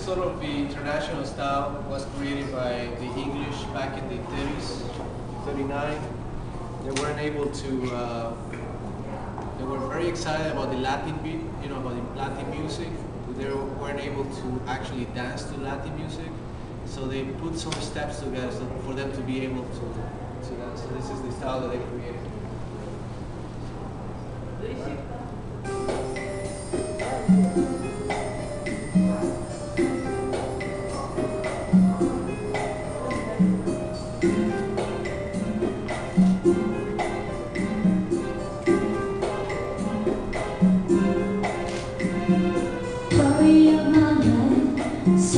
sort of the international style was created by the English back in the 30s, 39. They weren't able to, uh, they were very excited about the Latin beat, you know, about the Latin music. But they weren't able to actually dance to Latin music. So they put some steps together so for them to be able to, to dance. So this is the style that they created. Thank you.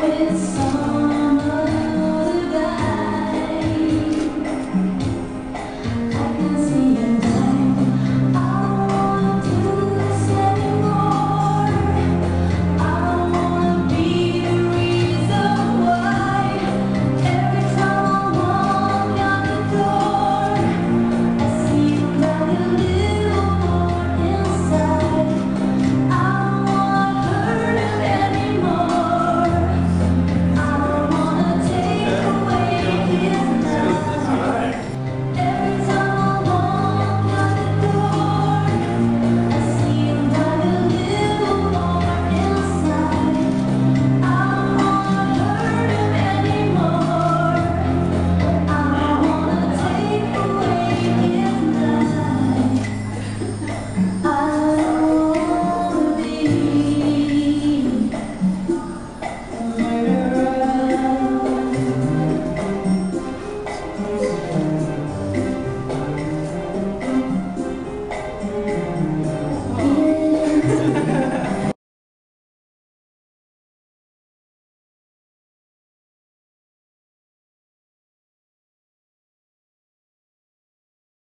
with some